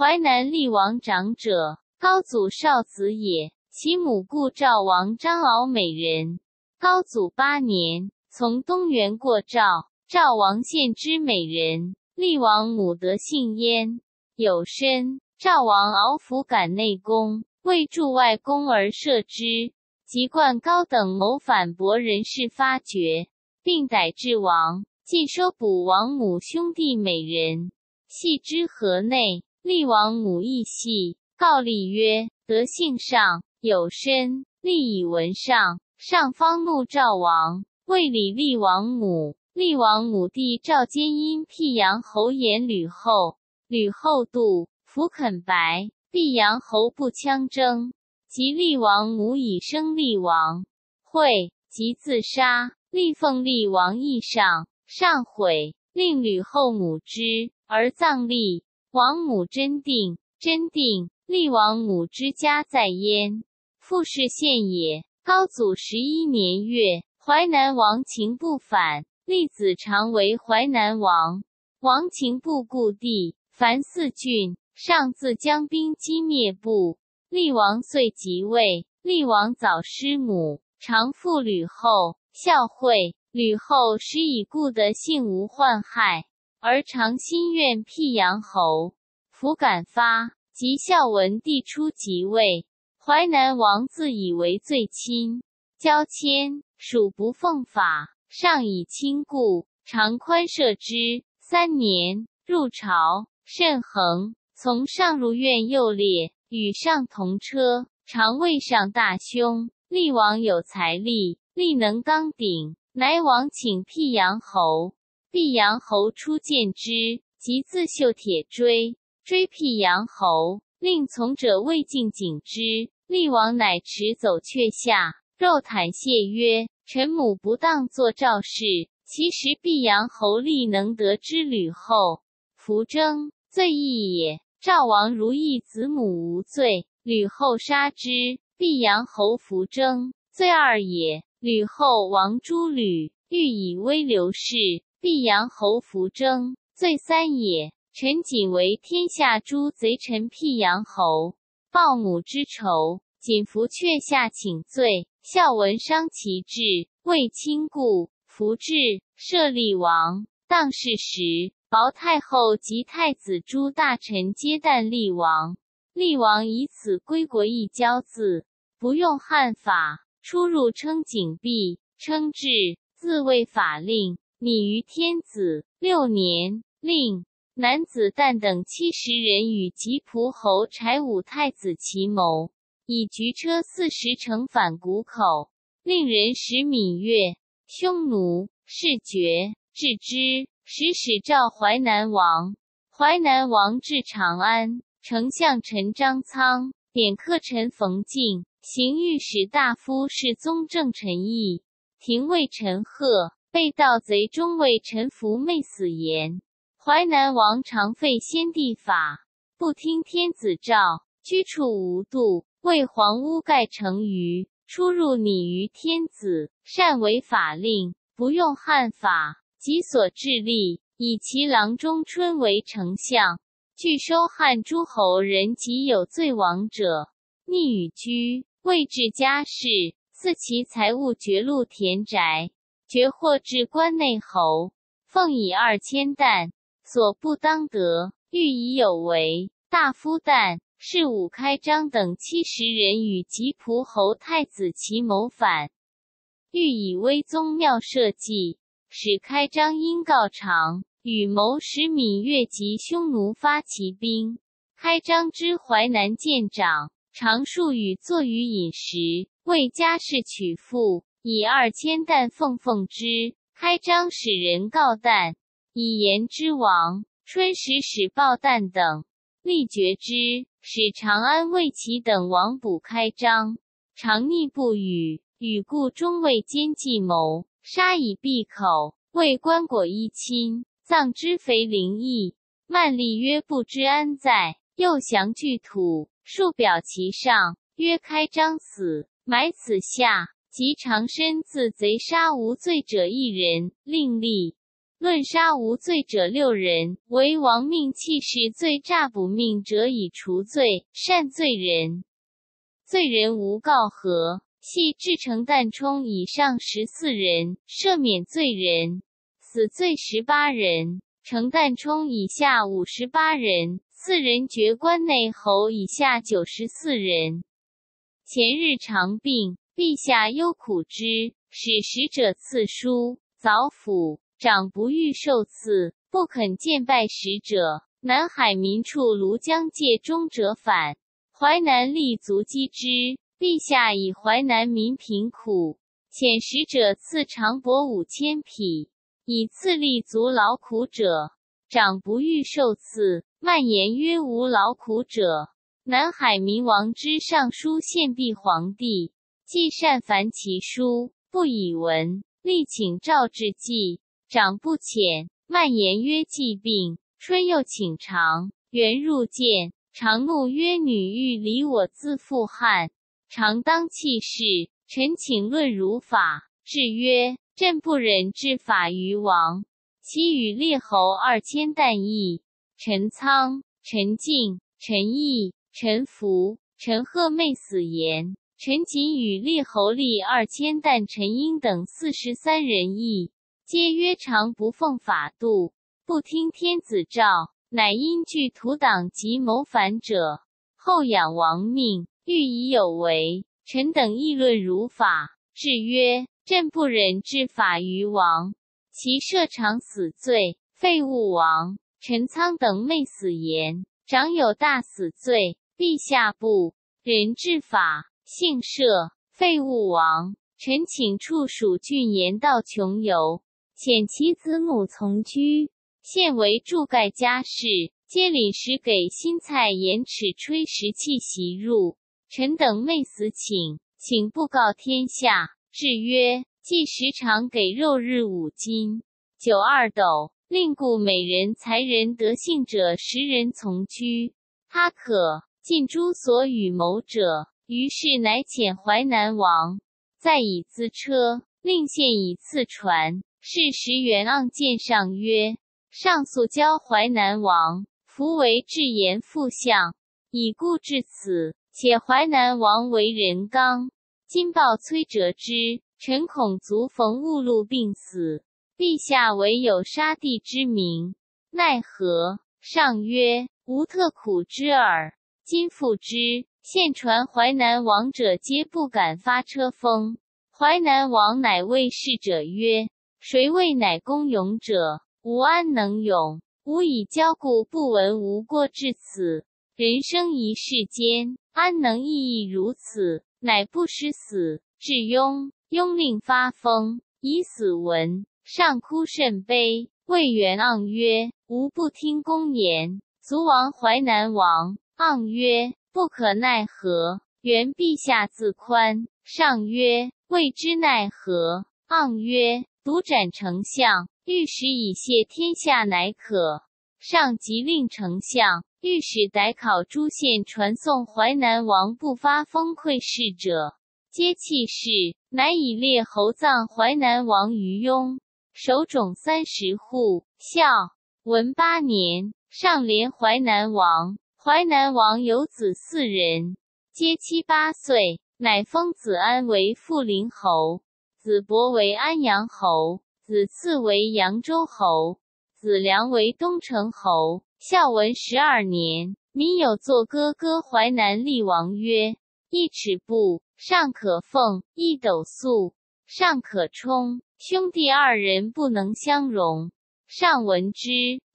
淮南厉王长者，高祖少子也。其母故赵王张敖美人。高祖八年，从东原过赵，赵王献之美人。厉王母得幸焉，有身。赵王敖弗感内宫，为助外宫而赦之。籍贯高等谋反驳人士，发觉，并逮至王，尽收捕王母兄弟美人，系之河内。厉王母亦系，告厉曰：“德性上有身，厉以闻上。”上方怒赵王，谓礼厉王母。厉王母弟赵坚因辟阳侯言吕后，吕后妒，弗肯白。辟阳侯不羌争，及厉王母以生厉王，会即自杀。厉奉厉王义上，上悔，令吕后母之，而葬厉王母真定。真定，厉王母之家在焉，复氏县也。高祖十一年月，淮南王秦不反。立子常为淮南王，王秦不故地，凡四郡，上自将兵击灭部。厉王遂即位，厉王早失母，常父吕后，孝惠。吕后时以故得性无患害，而常心愿辟阳侯。弗敢发，及孝文帝初即位，淮南王自以为最亲，交迁，属不奉法。上以亲故，常宽赦之。三年，入朝，甚恒。从上入院，右列，与上同车，常谓上大兄。厉王有财力，力能刚鼎，乃王请辟阳侯。辟阳侯初见之，即自绣铁锥，追辟阳侯，令从者未尽景之。厉王乃持走阙下，肉袒谢曰。臣母不当作赵氏，其实辟阳侯力能得之吕后，弗争罪亦也。赵王如意子母无罪，吕后杀之，辟阳侯弗争罪二也。吕后王诸吕，欲以威刘氏，辟阳侯弗争罪三也。臣仅为天下诸贼臣辟阳侯，报母之仇，谨服阙下请罪。孝文伤其志，为亲故，弗至。设立王，当世时，薄太后及太子诸大臣皆旦立王。立王以此归国一交字，不用汉法，出入称景帝，称制，自谓法令，拟于天子。六年，令男子旦等七十人与吉仆侯柴武太子齐谋。以局车四十乘返谷口，令人使闽越匈奴士爵置之，使使召淮南王。淮南王至长安，丞相陈张仓点客臣冯敬，行御史大夫是宗正陈毅，廷尉陈赫被盗贼中尉陈福昧死言。淮南王常废先帝法，不听天子诏，居处无度。为皇屋盖成于出入拟于天子，善为法令，不用汉法。己所治力，以其郎中春为丞相，据收汉诸侯人及有罪亡者，逆与居，未治家事，赐其财物，绝路田宅，绝获至关内侯，奉以二千担，所不当得，欲以有为。大夫旦。是武开张等七十人与吉仆侯太子齐谋反，欲以威宗庙社稷，使开张因告长，与谋使闽越及匈奴发骑兵。开张之淮南见长，常数与坐于饮食，为家事取妇，以二千担奉奉之。开张使人告旦，以言之王。春时使报旦等，力绝之。使长安魏齐等王捕开张，常逆不语，与故中未兼计谋，杀以闭口。为棺椁一亲，葬之肥灵异。曼丽曰：“不知安在。”又降具土，数表其上，曰：“开张死，埋此下。”及长身自贼杀无罪者一人，另立。论杀无罪者六人，为亡命弃市罪诈捕命者以除罪。善罪人，罪人无告和，系至成旦冲以上十四人，赦免罪人；死罪十八人，成旦冲以下五十八人，四人绝关内侯以下九十四人。前日长病，陛下忧苦之，使使者赐书，早府。长不欲受赐，不肯见拜使者。南海民处庐江界中者反，淮南立足击之。陛下以淮南民贫苦，遣使者赐长帛五千匹，以赐立足劳苦者。长不欲受赐，蔓言曰：无劳苦者。南海民王之上书献毕皇帝，既善凡其书，不以文，力请诏至祭。长不遣，蔓言曰：“疾病。”春又请长，元入见，长怒曰：“女欲离我，自负汉。”常当弃事。臣请论如法。至曰：“朕不忍治法于王。”其与列侯二千旦邑。陈仓、陈敬、陈毅、陈福、陈贺妹死言。陈瑾与列侯立二千旦陈英等四十三人邑。皆曰常不奉法度，不听天子诏，乃因惧土党及谋反者，后仰王命，欲以有为。臣等议论如法，至曰：朕不忍治法于王，其设常死罪，废物王。陈仓等昧死言，长有大死罪，陛下不忍治法，幸赦，废物王。臣请处蜀郡言道穷游。遣其子母从居，现为柱盖家事，皆领时给新菜盐尺吹石器袭入。臣等昧死请，请不告天下。至曰：既时常给肉日五斤，酒二斗，令故美人才人得幸者十人从居。他可尽诸所与谋者。于是乃遣淮南王，再以资车，令献以次传。是时，元盎见上曰：“上诉交淮南王，弗为至言副相，已故至此。且淮南王为人刚，今报崔折之，臣恐卒逢误路病死。陛下唯有杀弟之名，奈何？”上曰：“吾特苦之耳。今复之，现传淮南王者，皆不敢发车封。淮南王乃谓侍者曰。”谁谓乃公勇者？吾安能勇？吾以交故不闻无过至此。人生一世间，安能意义如此？乃不失死。至雍，雍令发疯，以死闻。上哭甚悲，谓元盎曰：“吾不听公言，卒亡淮南王。”盎曰：“不可奈何。元陛下自宽。”上曰：“未知奈何。”盎曰。独斩丞相，御史以谢天下乃可。上即令丞相、御史逮考诸县，传送淮南王不发封馈事者，皆弃市。乃以列侯葬淮南王于雍，首冢三十户。孝文八年，上连淮南王。淮南王有子四人，皆七八岁，乃封子安为富陵侯。子伯为安阳侯，子次为扬州侯，子良为东城侯。孝文十二年，民有作歌歌淮南厉王曰：“一尺布，尚可奉；一斗粟，尚可充。兄弟二人不能相容。”上闻之，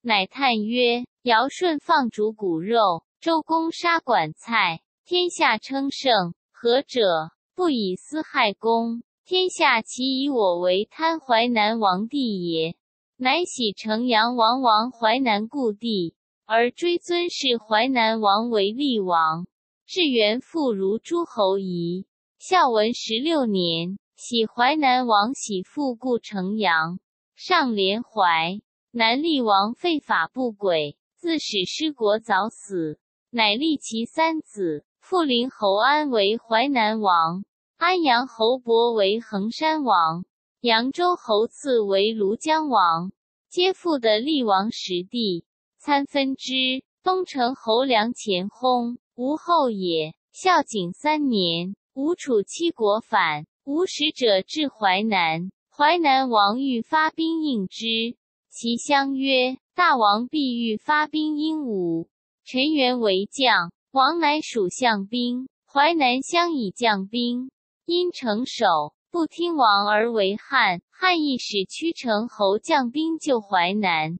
乃叹曰：“尧舜放逐骨肉，周公杀管蔡，天下称圣。何者？不以私害公。”天下其以我为贪淮南王帝也，乃喜城阳王王淮南故地，而追尊是淮南王为厉王。至元复如诸侯仪。孝文十六年，喜淮南王喜复故城阳，上连淮南厉王废法不轨，自使失国早死，乃立其三子，复陵侯安为淮南王。安阳侯伯为衡山王，扬州侯赐为庐江王。皆附的厉王实地，参分之。东城侯梁前薨，吴后也。孝景三年，吴楚七国反，吴使者至淮南，淮南王欲发兵应之，其相曰：“大王必欲发兵应吾。”陈元为将，王乃属相兵，淮南相以将兵，因城守，不听王而为汉。汉亦使屈城侯将兵救淮南，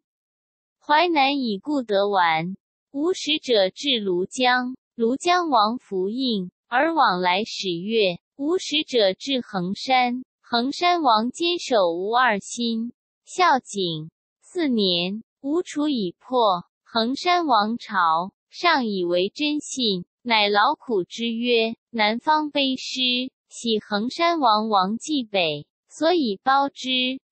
淮南已故得完。吴使者至庐江，庐江王服应，而往来使越。吴使者至衡山，衡山王坚守吴二心。孝景四年，吴楚已破，衡山王朝上以为真信，乃劳苦之曰：“南方卑师，喜衡山王王继北，所以包之。”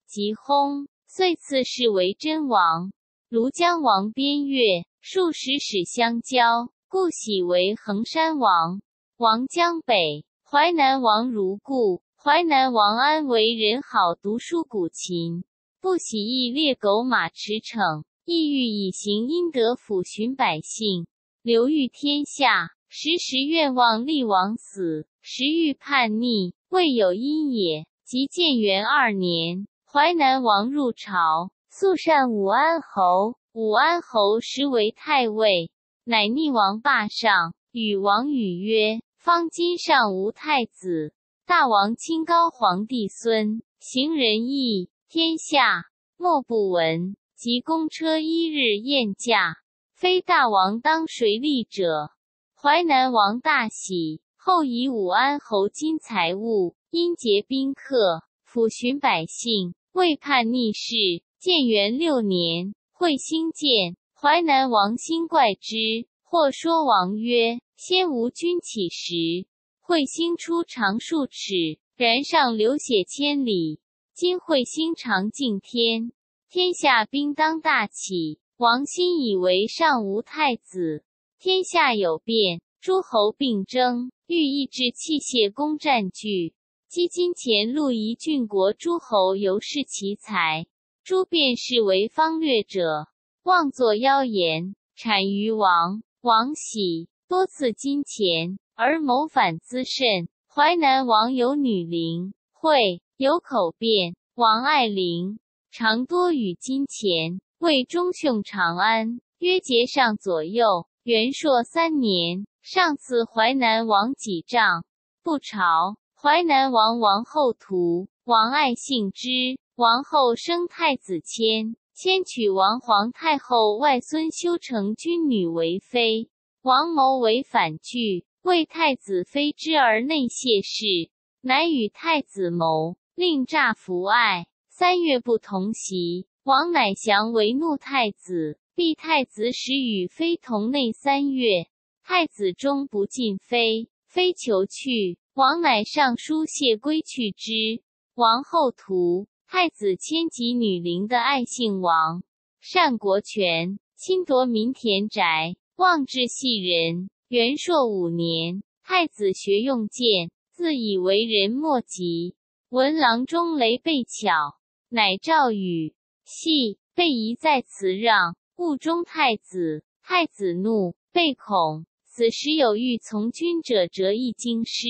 即薨，遂赐谥为真王。庐江王边越。数十使相交，故喜为衡山王。王江北，淮南王如故。淮南王安为人好，读书古琴，不喜亦猎狗马驰骋，意欲以行阴德，抚循百姓，流誉天下。时时愿望立王死，时欲叛逆，未有因也。即建元二年，淮南王入朝，肃善武安侯。武安侯实为太尉，乃逆王霸上，与王语曰：“方今上无太子，大王清高皇帝孙，行仁义，天下莫不闻。及公车一日宴驾，非大王当谁立者？”淮南王大喜，后以武安侯金财物，因结宾客，抚循百姓，未叛逆事。建元六年。会兴见淮南王心怪之，或说王曰：“先无君起时，会兴出长数尺，然上流血千里。今会兴长敬天，天下兵当大起。王心以为上无太子，天下有变，诸侯并争，欲抑制器械攻占据。积金钱路夷郡国诸侯尤是其才。”诸便是为方略者，妄作妖言，谄于王。王喜，多赐金钱，而谋反滋甚。淮南王有女伶，会有口辩。王爱玲，常多与金钱。为忠兄长安，约节上左右。元朔三年，上赐淮南王几丈，不朝。淮南王王后图，王爱幸之。王后生太子谦，谦娶王皇太后外孙修成君女为妃。王谋为反拒，为太子妃之而内谢氏，乃与太子谋，令诈服爱。三月不同席，王乃降为怒太子，逼太子使与妃同内三月。太子终不进妃，妃求去，王乃上书谢归去之。王后图。太子迁及女伶的爱姓王，善国权，侵夺民田宅，妄治细人。元朔五年，太子学用剑，自以为人莫及。闻郎中雷被巧，乃诏语系被疑在辞让，故中太子。太子怒，被恐。此时有欲从军者，折一京师，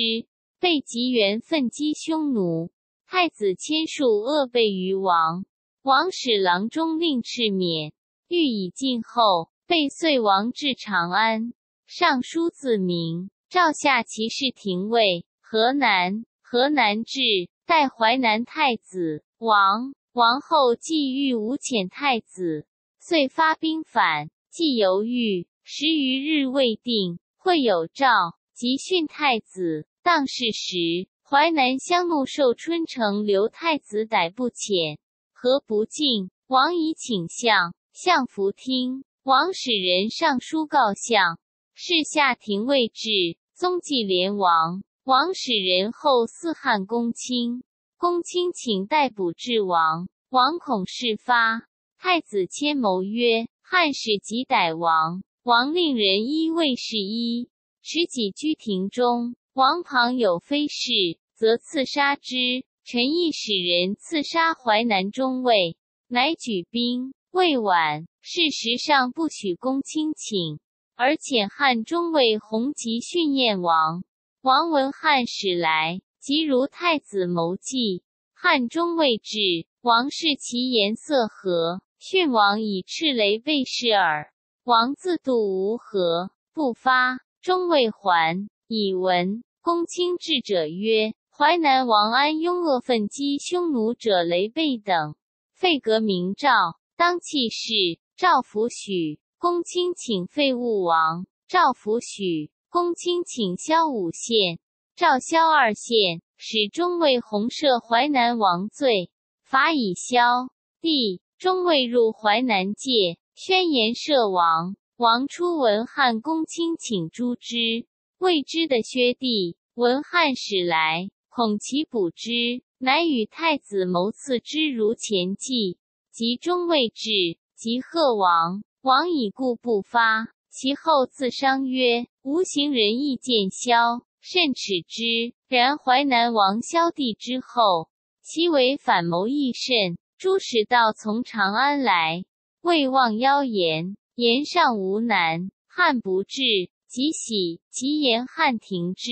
被吉元奋击匈奴。太子千数恶被于王，王使郎中令敕免，欲以晋后。被遂王至长安，上书自明，诏下骑士廷尉河南。河南至，代淮南太子王。王后既欲无遣太子，遂发兵反。既犹豫十余日未定，会有诏，即训太子。当是时。淮南乡怒受春城刘太子逮不遣，何不敬？王以请相，相弗听。王使人上书告相，是下廷尉至，宗继连王。王使人后四汉公卿，公卿请逮捕至王。王恐事发，太子迁谋曰：“汉使即逮王。”王令人衣卫士衣，持己居庭中。王旁有非事，则刺杀之。陈毅使人刺杀淮南中尉。乃举兵。魏婉，事实上不许公卿请，而遣汉中尉弘吉训燕王。王闻汉使来，即如太子谋计。汉中未至，王视其颜色和，训王以赤雷备示耳。王自度无何，不发。终未还，以闻。公卿至者曰：淮南王安雍恶愤击匈奴者雷备等，废革名诏。当弃事，赵福许公卿请废武王，赵福许公卿请萧五县，赵萧二县，使中尉弘赦淮南王罪，罚以萧。帝中尉入淮南界，宣言赦王。王初闻汉公卿请诛之，未知的薛帝闻汉使来，恐其捕之，乃与太子谋刺之，如前计。及中尉至，即贺王。王已故不发。其后自伤曰：“吾行仁义，见萧，甚耻之。然淮南王萧帝之后，其为反谋亦甚。诸使道从长安来，未忘妖言，言上无难。汉不至，即喜，即言汉庭至，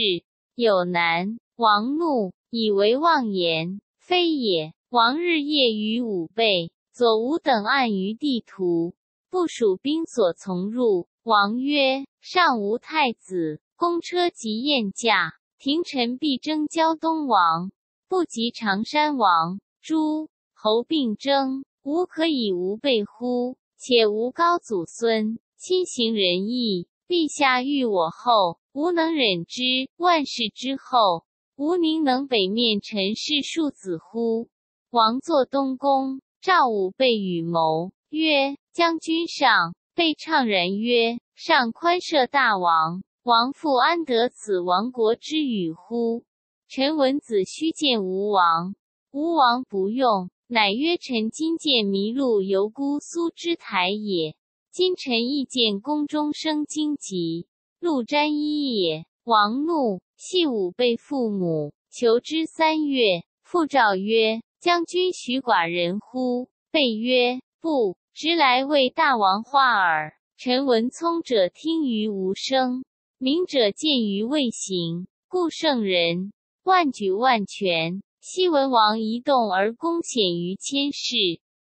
有难。王怒，以为妄言，非也。王日夜于武备。”左吾等按于地图，部署兵所从入。王曰：“上无太子，公车及宴驾，廷臣必争胶东王，不及常山王。诸侯并争，吾可以无备乎？且吾高祖孙亲行仁义，陛下欲我后，吾能忍之。万世之后，吾宁能北面陈氏庶子乎？”王作东宫。赵武备与谋曰：“将军上。”备怅然曰：“上宽赦大王，王父安得此亡国之语乎？臣闻子虚见吴王，吴王不用，乃曰：‘臣今见麋鹿游姑苏之台也。今臣亦见宫中生荆棘，鹿沾衣也。’王怒，系武备父母，求之三月。复诏曰。”将军许寡人乎？备曰：不，直来为大王画耳。臣闻聪者听于无声，明者见于未形，故圣人。万举万全。昔文王一动而功显于千世，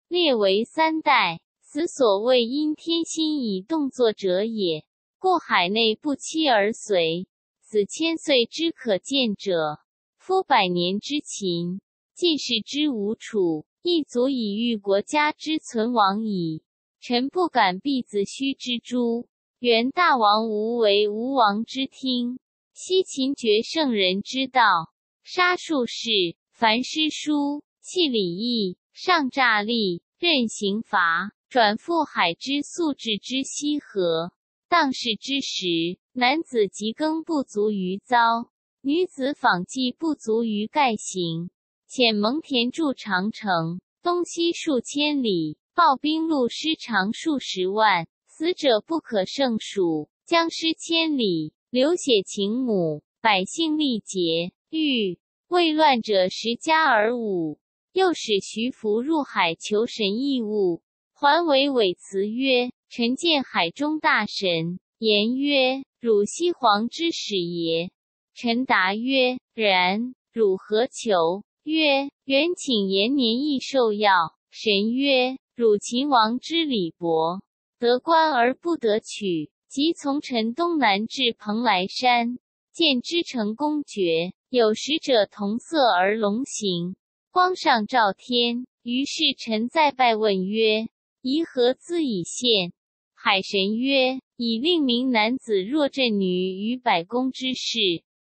列为三代，此所谓因天心以动作者也。故海内不期而随，此千岁之可见者，夫百年之秦，尽是之无楚，亦足以喻国家之存亡矣。臣不敢避子虚之诛。原大王无为吴王之听，西秦绝圣人之道，杀术士，凡诗书，弃礼义，上诈立，任刑罚，转覆海之素质之西河。当世之时，男子及耕不足于遭，女子纺绩不足于盖行。遣蒙恬筑长城，东西数千里，暴兵戮师长数十万，死者不可胜数。僵尸千里，流血情母，百姓力竭。欲为乱者十家而武，又使徐福入海求神异物，还为伪辞曰：“臣见海中大神。”言曰：“汝西皇之使也。”臣答曰：“然。”汝何求？曰：元请延年益寿药。神曰：汝秦王之礼薄，得官而不得取，即从臣东南至蓬莱山，见之成公爵，有使者同色而龙行，光上照天。于是臣再拜问曰：宜何资以献？海神曰：以令名男子若振女于百公之事，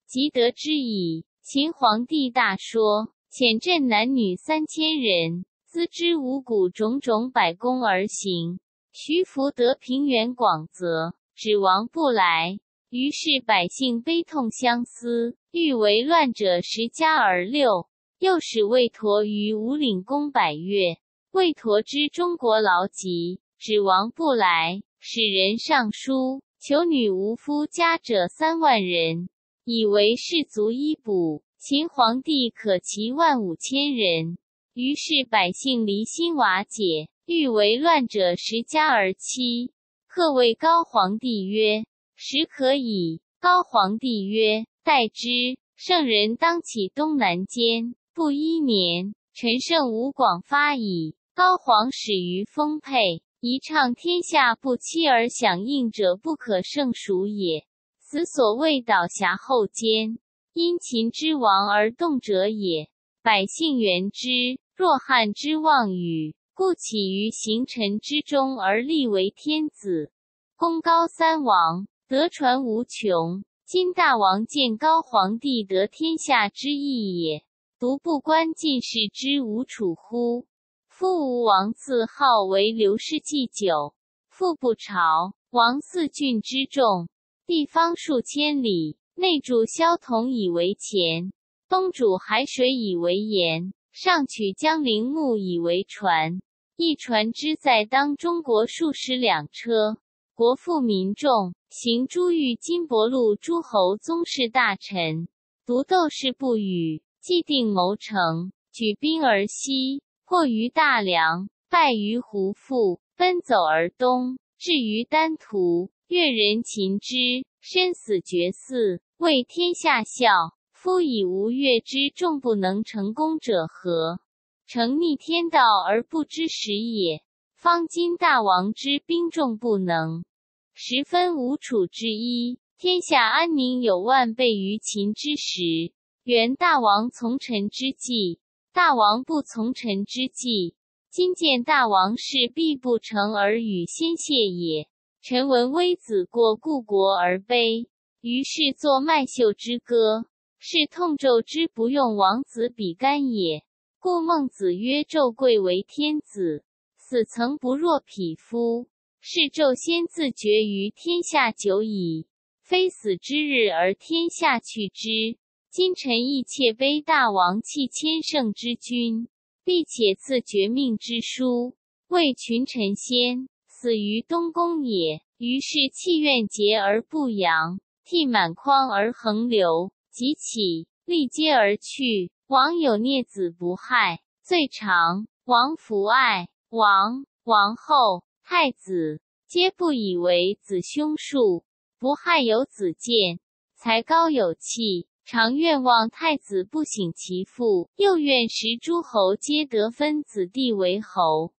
即得之矣。秦皇帝大说。遣镇男女三千人，资之五谷种种百工而行。徐福得平原广泽，指王不来。于是百姓悲痛相思，欲为乱者十家而六。又使魏陀于五岭宫百月。魏陀知中国劳疾，指王不来，使人上书，求女无夫家者三万人，以为士卒衣补。秦皇帝可齐万五千人，于是百姓离心瓦解，欲为乱者十家而欺。客谓高皇帝曰：“时可矣。”高皇帝曰：“待之。”圣人当起东南间，不一年，陈胜吴广发矣。高皇始于丰沛，宜倡天下不欺而响应者，不可胜数也。此所谓导狭后奸，因秦之亡而动者也。百姓原之，若汉之望与，故起于行臣之中而立为天子，功高三王，德传无穷。今大王见高皇帝得天下之意也，独不观进士之无处乎？夫吴王自号为刘氏祭酒，父不朝，王四郡之众，地方数千里，内筑萧统以为前。东主海水以为盐，上取江陵木以为船。一船之载当中国数十两车，国富民众，行诸遇金帛禄诸侯宗室大臣，独斗士不语。既定谋成，举兵而西，破于大梁，败于胡父，奔走而东，至于丹徒。越人擒之，身死绝嗣，为天下笑。夫以吴越之众不能成功者何？成逆天道而不知时也。方今大王之兵众不能，十分无楚之一，天下安宁有万倍于秦之时。原大王从臣之计，大王不从臣之计。今见大王事必不成而与先谢也。臣闻微子过故国而悲，于是作麦秀之歌。是痛纣之不用王子比干也，故孟子曰：“纣贵为天子，死曾不若匹夫。是纣先自绝于天下久矣，非死之日而天下去之。今臣亦妾卑大王弃千乘之君，必且赐绝命之书，为群臣先，死于东宫也。于是气怨结而不扬，涕满眶而横流。”即起，立阶而去。王有孽子不害，最长。王弗爱王、王后、太子，皆不以为子凶数，不害有子建，才高有气，常愿望太子不省其父，又愿十诸侯皆得分子弟为侯。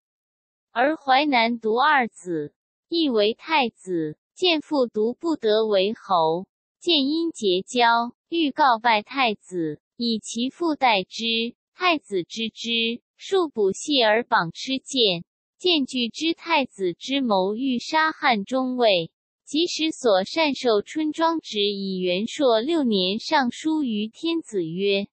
而淮南独二子，亦为太子，见父独不得为侯。见因结交。欲告拜太子，以其父代之。太子知之，数补系而绑吃剑。见据之太子之谋，欲杀汉中尉，即使所善受春庄旨，以元朔六年上书于天子曰：“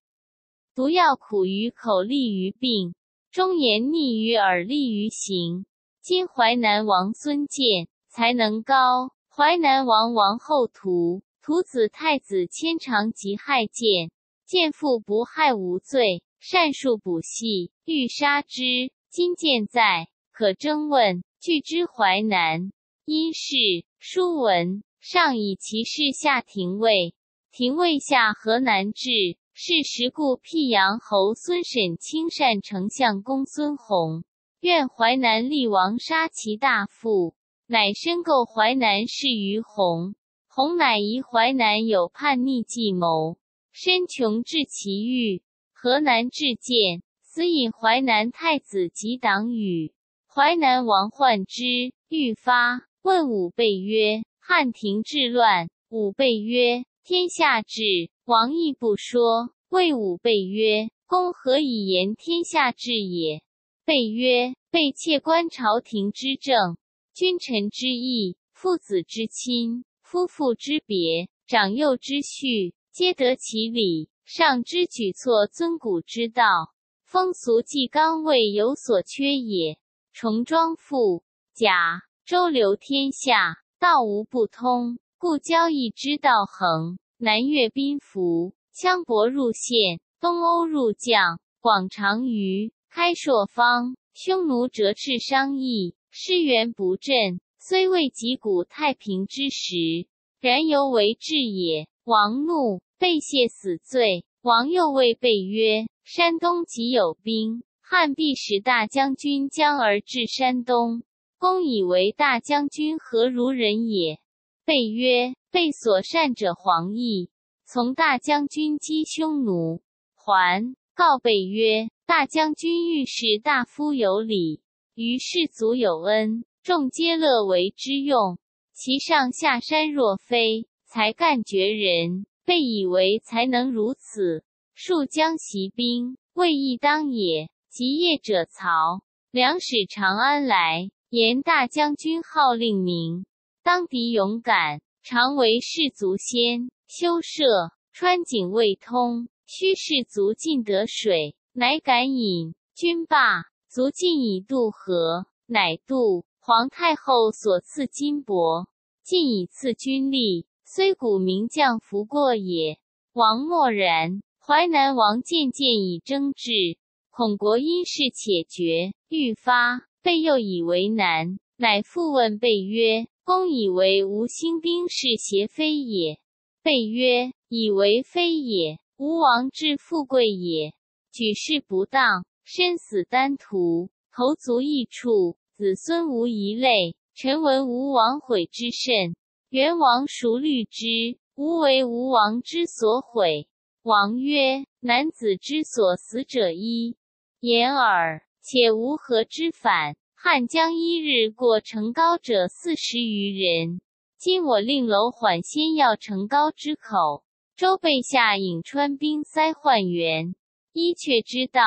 毒药苦于口，利于病；忠言逆于耳，利于行。今淮南王孙建才能高，淮南王王后图。”徒子太子牵肠及害见，见父不害无罪，善术补系，欲杀之。今见在，可征问。据之淮南，因事书文上以其事下廷尉，廷尉下河南治。是时故辟阳侯孙审亲善丞相公孙弘，愿淮南厉王杀其大父，乃申购淮南事于弘。洪乃疑淮南有叛逆计谋，身穷至其欲。河南至见，私引淮南太子及党羽。淮南王患之，欲发，问武备曰：“汉庭治乱。”武备曰：“天下治，王亦不说。”魏武备曰：“公何以言天下治也？”备曰：“备窃观朝廷之政，君臣之义，父子之亲。”夫妇之别，长幼之序，皆得其理。上之举措，尊古之道，风俗既刚未有所缺也。重装富甲，周流天下，道无不通，故交易之道横。南越宾服，羌伯入县，东欧入将，广长于开朔方，匈奴折翅商议，师援不振。虽未及古太平之时，然犹为治也。王怒，被谢死罪。王又谓备曰：“山东即有兵，汉必使大将军将而至山东。公以为大将军何如人也？备曰：备所善者黄奕，从大将军击匈奴，还告备曰：大将军遇事大夫有礼，于士卒有恩，众皆乐为之用。其上下山若飞，才干绝人。备以为才能如此，数将袭兵，未易当也。及夜者，曹梁使长安来。言大将军号令明，当敌勇敢，常为士卒先。修舍川井未通，须士卒尽得水，乃敢饮。君罢，卒尽以渡河，乃渡。皇太后所赐金帛，尽以赐军力，虽古名将服过也。王默然。淮南王渐渐以争执，恐国因事且绝，欲发。被又以为难，乃复问备曰：“公以为吴兴兵是邪非也？”备曰：“以为非也。吴王之富贵也，举事不当，身死丹徒，头足异处，子孙无一类。臣闻吴王悔之甚，元王孰虑之？吾为吴王之所悔。”王曰：“男子之所死者一言耳。”且无何之反。汉江一日过城高者四十余人。今我令楼缓先要城高之口。周备下颍川兵塞换援。伊却知道，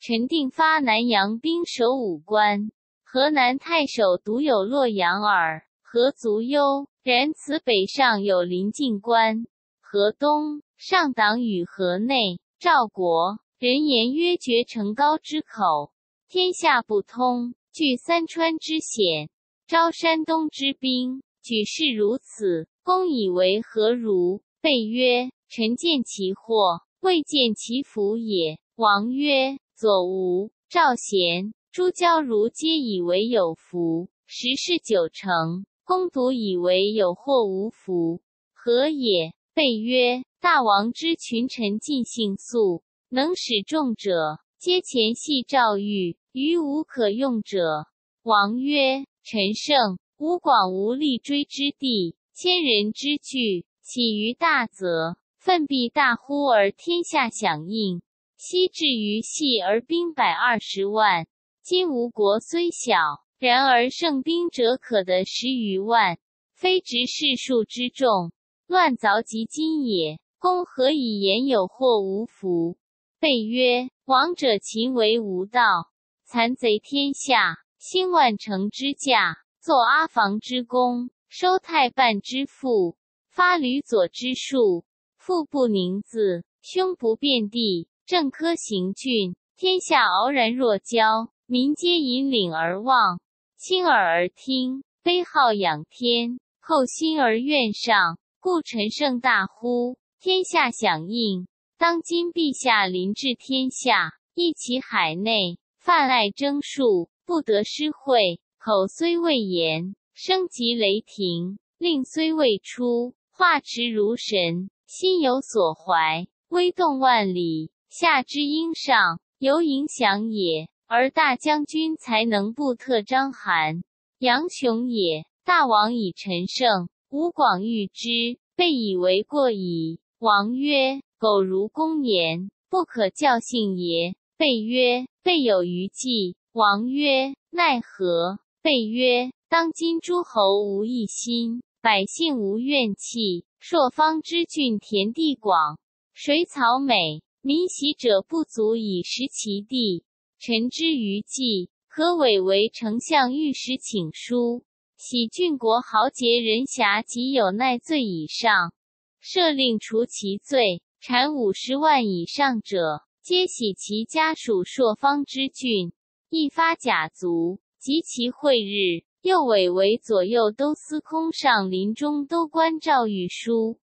陈定发南阳兵守武关。河南太守独有洛阳耳，何足忧？然此北上有临晋关，河东上党与河内赵国人言曰绝城高之口。天下不通，据三川之险，招山东之兵，举事如此，公以为何如？备曰：臣见其祸，未见其福也。王曰：左吴、赵贤、朱交如皆以为有福，十事九成，公独以为有祸无福，何也？备曰：大王之群臣尽性素，能使众者。皆前系诏谕，于无可用者。王曰：“陈胜、吴广无立锥之地，千人之聚，起于大泽，奋必大呼而天下响应。昔至于细而兵百二十万，今吴国虽小，然而胜兵者可得十余万，非执士数之众，乱凿及今也。公何以言有或无福？”备曰：王者勤为无道，残贼天下，兴万乘之驾，作阿房之功，收太半之富，发吕左之术，腹不宁字，胸不遍地，正科行峻，天下傲然若骄，民皆引领而望，亲耳而听，悲号仰天，后心而怨上，故陈胜大呼，天下响应。当今陛下临治天下，一齐海内，泛爱征戍，不得失惠。口虽未言，声及雷霆；令虽未出，画驰如神。心有所怀，威动万里。下之应上，犹影响也。而大将军才能不特章邯、杨雄也。大王以陈胜、吴广遇之，备以为过矣。王曰。苟如公言，不可教信也。备曰：备有余计。王曰：奈何？备曰：当今诸侯无一心，百姓无怨气。朔方之郡，田地广，水草美，民喜者不足以食其地。臣之余计，可委为丞相御史请书，喜郡国豪杰人侠及有奈罪以上，赦令除其罪。产五十万以上者，皆喜其家属朔方之郡，一发甲卒，及其会日，又委为左右都司空上临中都官诏谕书。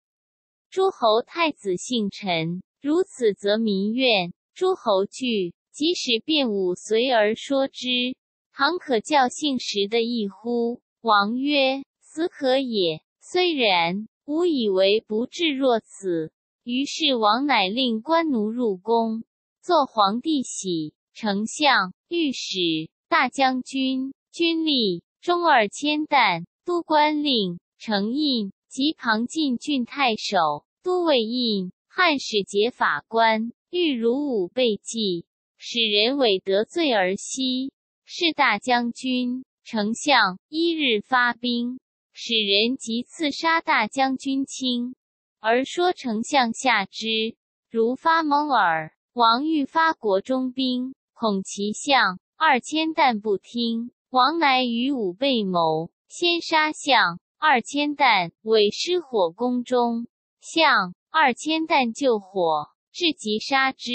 诸侯太子姓陈，如此则民怨。诸侯惧，即使辩武随而说之，倘可教姓时的一乎？王曰：此可也。虽然，吾以为不至若此。于是王乃令官奴入宫，做皇帝玺，丞相、御史、大将军、军吏、中二千担、都官令、承印及旁进郡太守、都尉印、汉使节法官，欲如武备计，使人伪得罪而息。是大将军、丞相一日发兵，使人即刺杀大将军卿，而说丞相下之。如发蒙耳。王欲发国中兵，恐其相二千旦不听，王乃与武备谋，先杀相二千旦，委失火宫中。相二千旦救火，至即杀之，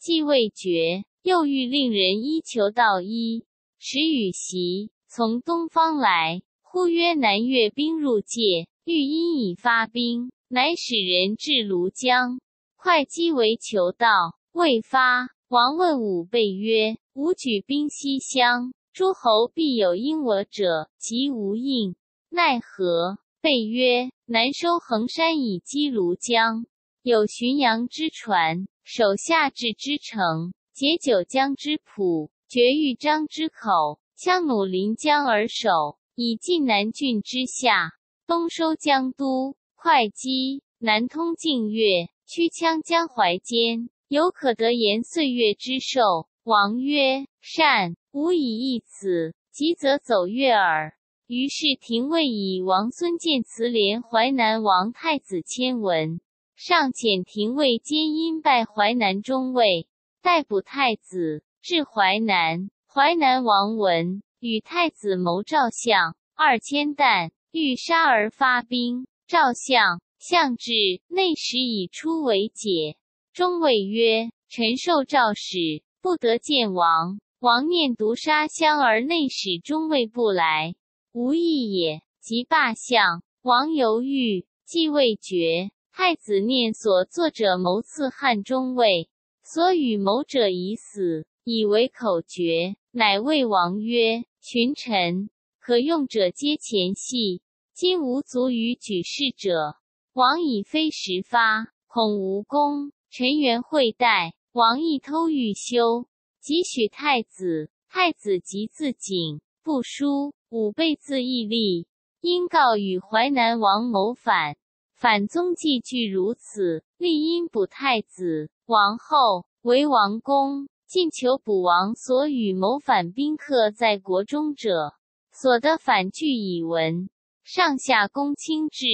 既未决，又欲令人衣裘道衣。时与袭从东方来，呼曰：“南越兵入界，欲因以发兵。”乃使人至庐江，会稽为求道，未发。王问武备曰：“吾举兵西乡，诸侯必有因我者，即无应，奈何？”备曰：“南收衡山以击庐江，有浔阳之船，守夏至之城，截九江之浦。”绝豫章之口，羌弩临江而守，以晋南郡之下。东收江都、会稽，南通晋越，曲羌江淮间，有可得言岁月之寿。王曰：“善，吾以一此，急则走月耳。”于是廷尉以王孙建辞连淮南王太子千文，上遣廷尉兼因拜淮南中尉，逮捕太子。至淮南，淮南王闻与太子谋赵相二千担，欲杀而发兵。赵相相至，内使以出为解。中尉曰：“臣受诏使，不得见王。王念毒杀相而内使中尉不来，无义也。”即罢相。王犹豫，既未决。太子念所作者谋刺汉中尉，所与谋者已死。以为口诀，乃谓王曰：“群臣可用者皆前戏，今无足与举事者。王以非时发，恐无功。臣元会待，王亦偷欲修，即许太子。太子即自警，不书。武备自义立，因告与淮南王谋反。反宗既具如此，立因补太子。王后为王公。”进求补王所与谋反宾客在国中者，所得反据以闻。上下公卿制，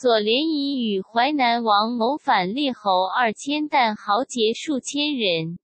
所联谊与淮南王谋反列侯二千但豪杰数千人，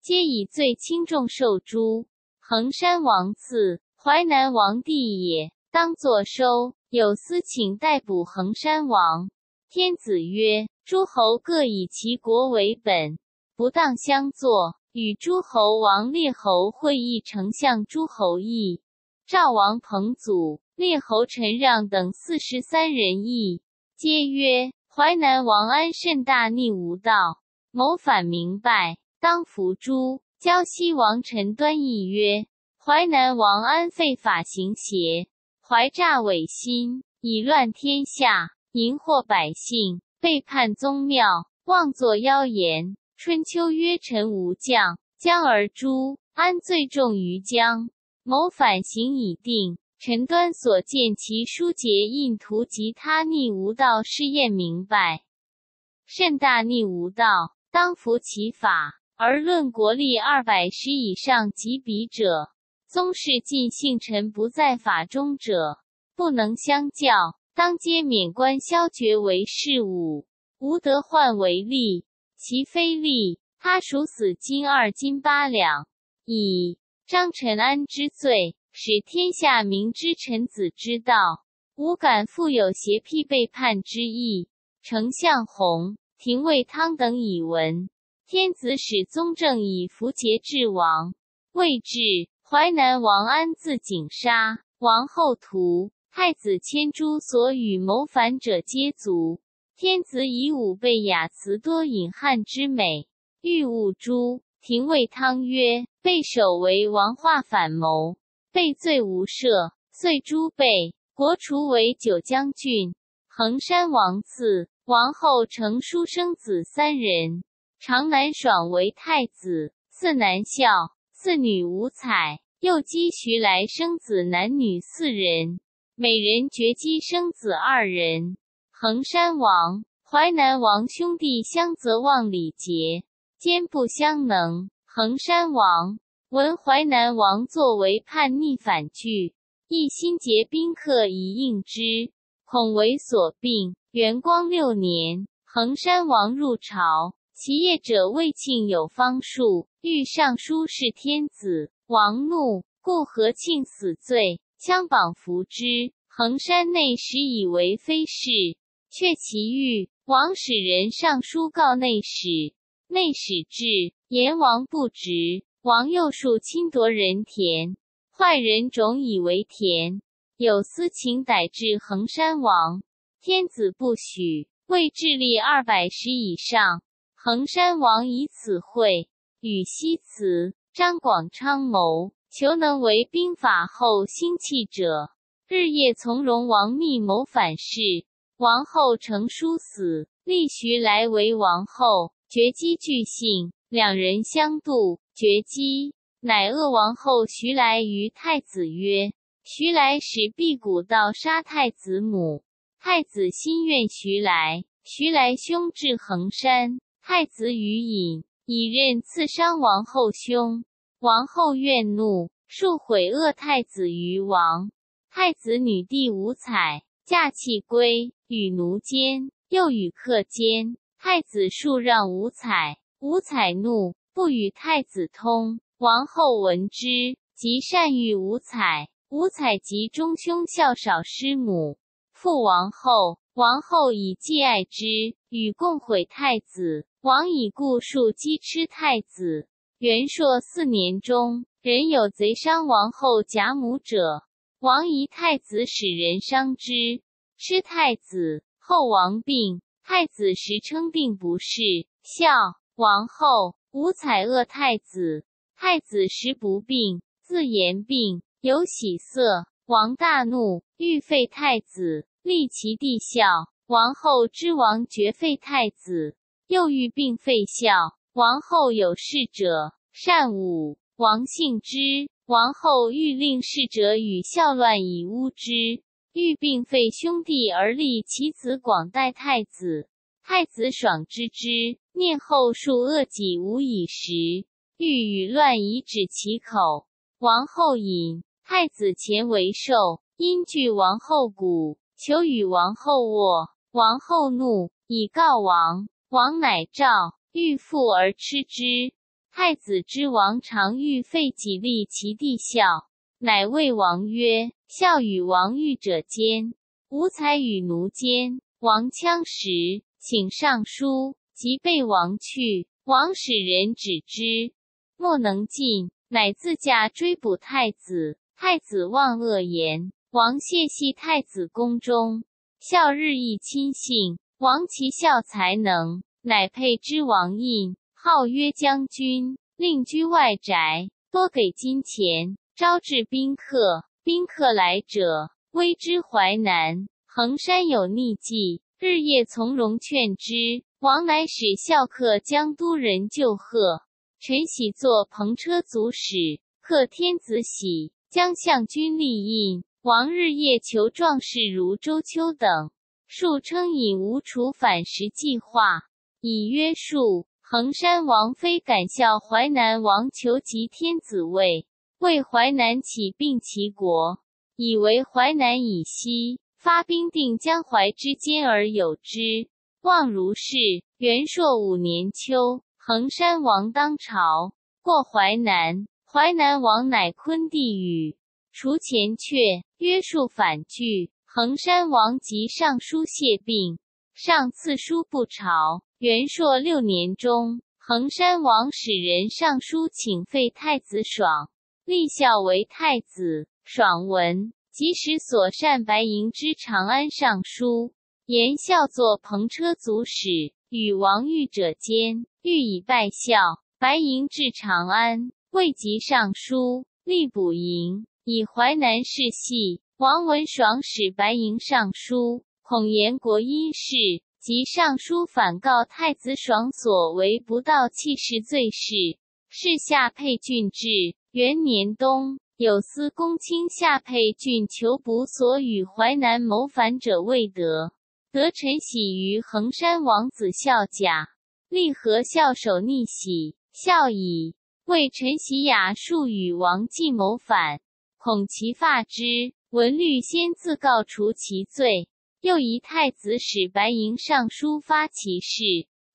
皆以罪轻重受诛。衡山王赐淮南王帝也，当作收。有司请逮捕衡山王。天子曰：诸侯各以其国为本，不当相作。与诸侯王列侯会议，丞相诸侯议，赵王彭祖、列侯陈让等四十三人议，皆曰：淮南王安甚大逆无道，谋反明败，当伏诛。胶西王陈端议曰：淮南王安废法行邪，怀诈伪心，以乱天下，淫惑百姓，背叛宗庙，妄作妖言。春秋曰：“臣无将，将而诛。安罪重于将？谋反行已定。臣端所见其书节印图及他逆无道，试验明白，甚大逆无道，当服其法。而论国力二百石以上及彼者，宗室尽幸臣不在法中者，不能相较，当皆免官削爵为事武，无得患为利。”其非利，他属死金二金八两，以张承安之罪，使天下明知臣子之道，无敢负有邪僻背叛之意。丞相弘、廷尉汤等以闻。天子使宗正以符节治王，未至，淮南王安自景杀，王后屠。太子千诸所与谋反者皆卒。天子以武备雅辞多隐汉之美，欲勿诛。廷尉汤曰：“备首为王化反谋，备罪无赦，遂诛备。国除为九江郡。衡山王赐王后成书生子三人，长男爽为太子，四男孝，四女无彩。又积徐来生子男女四人，每人绝姬生子二人。衡山王、淮南王兄弟相责望礼节，坚不相能。衡山王闻淮南王作为叛逆反拒，一心结宾客以应之，恐为所病。元光六年，衡山王入朝，其业者魏庆有方术，欲上书事天子。王怒，故何庆死罪，枪绑伏之。衡山内史以为非事，却其欲。王使人上书告内史，内史至，言王不直。王又数侵夺人田，坏人种以为田，有私情逮至衡山王，天子不许，为智力二百石以上。衡山王以此会，与西辞。张广昌谋求能为兵法后兴弃者，日夜从容王密谋反事。王后成书死，立徐来为王后。绝姬惧幸，两人相度。绝姬乃恶王后徐来于太子曰：“徐来使辟谷道杀太子母。”太子心怨徐来，徐来兄至衡山，太子于隐。以任刺伤王后兄，王后怨怒，数毁恶太子于王。太子女弟无彩，嫁弃归，与奴奸，又与客奸。太子数让无彩，无彩怒，不与太子通。王后闻之，即善遇五彩。五彩及中兄孝少师母，父王后。王后以既爱之，与共毁太子。王以故数击吃太子。元朔四年中，人有贼伤王后贾母者，王疑太子使人伤之，吃太子。后王病，太子时称病不适，孝王后五彩恶太子。太子时不病，自言病，有喜色。王大怒，欲废太子，立其弟孝。王后知王绝废太子。又欲并废孝，王后有事者善武，王信之。王后欲令侍者与孝乱以诬之，欲并废兄弟而立其子广代太子。太子爽之之，念后数恶己无以食，欲与乱以止其口。王后饮，太子前为寿，因惧王后骨，求与王后卧。王后怒，以告王。王乃召，欲复而吃之。太子之王常欲废己立其弟孝，乃谓王曰：“孝与王欲者奸，无才与奴奸。”王羌时，请上书，即被王去。王使人止之，莫能进，乃自驾追捕太子。太子望恶言，王谢系太子宫中。孝日益亲信。王其孝才能，乃配之王印，号曰将军，令居外宅，多给金钱，招致宾客。宾客来者，威之淮南。衡山有逆计，日夜从容劝之。王乃使孝客江都人就贺。陈喜作篷车卒使，贺天子喜，将相军立印。王日夜求壮士如周丘等。数称引吴楚反时计划，以约束。衡山王妃敢效淮南王求及天子位，为淮南起并齐国，以为淮南以西发兵定江淮之间而有之。望如是。元朔五年秋，衡山王当朝，过淮南，淮南王乃昆帝与，除前阙，约束反拒。衡山王即上书谢病，上赐书不朝。元朔六年中，衡山王使人上书请废太子爽，立孝为太子。爽闻，即使所善白银之长安尚书，言孝作篷车卒使，与王御者间，欲以拜孝。白银至长安，未及尚书，立补营，以淮南事系。王文爽使白银上书，恐言国因事，即上书反告太子爽所为不道弃事罪事。是下配郡治。元年冬，有司公卿下配郡求卜所与淮南谋反者未得，得陈喜于衡山王子孝甲，立和孝守逆喜，孝矣。为陈喜雅数与王继谋反，恐其发之。文律先自告除其罪，又以太子使白银上书发其事，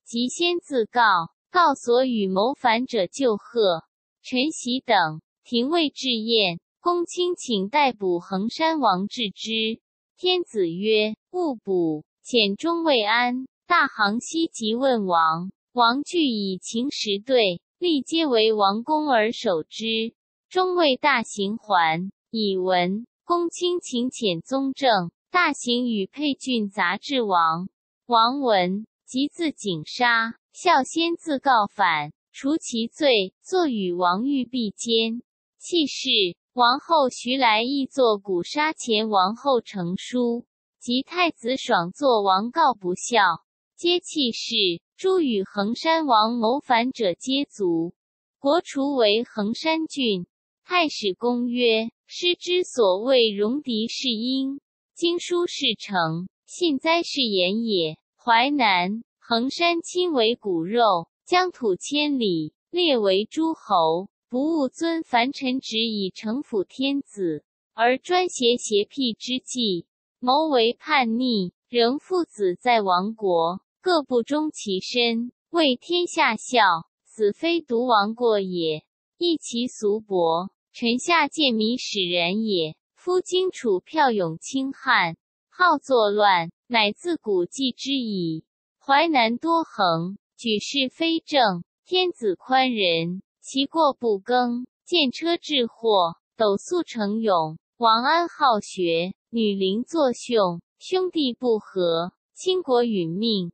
即先自告，告所与谋反者就贺。陈喜等廷尉至宴，公卿请逮捕衡山王治之。天子曰：“勿捕。”遣中尉安、大行西即问王，王惧以秦时对，立皆为王公而守之。中尉大行还，以闻。公卿请遣宗正、大行与沛郡杂志王。王闻，即自警杀。孝先自告反，除其罪，坐与王玉璧间。弃世，王后徐来亦作古杀前王后成书，及太子爽作王告不孝，皆弃世。诸与衡山王谋反者皆卒。国除为衡山郡。太史公曰。师之所谓戎狄是因，经书是成，信哉是言也。淮南、衡山亲为骨肉，疆土千里，列为诸侯，不务尊凡臣职以成辅天子，而专挟邪僻之计，谋为叛逆。仍父子在亡国，各不忠其身，为天下孝，子非独亡过也，亦其俗薄。臣下见迷使然也。夫荆楚票勇轻汉，好作乱，乃自古记之矣。淮南多横，举世非正。天子宽仁，其过不更。见车致祸，斗粟成勇。王安好学，女伶作秀，兄弟不和，倾国殒命。